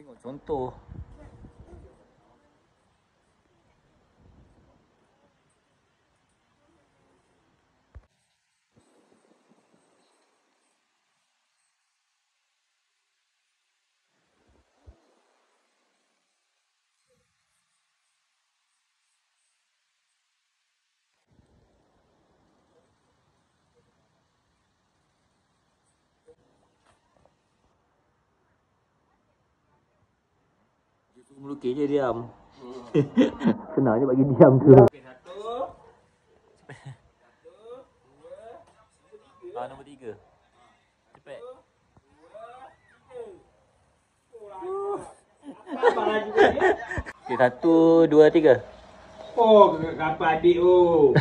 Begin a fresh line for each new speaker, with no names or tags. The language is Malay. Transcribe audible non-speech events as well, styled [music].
Tengok contoh. Dia suruh melukis je diam. [laughs] Senang je bagi diam tu.
Okey, satu. Satu, dua, tiga.
Ah, nombor tiga. Cepat. Okey, satu, dua, tiga.
Oh, kakak adik tu.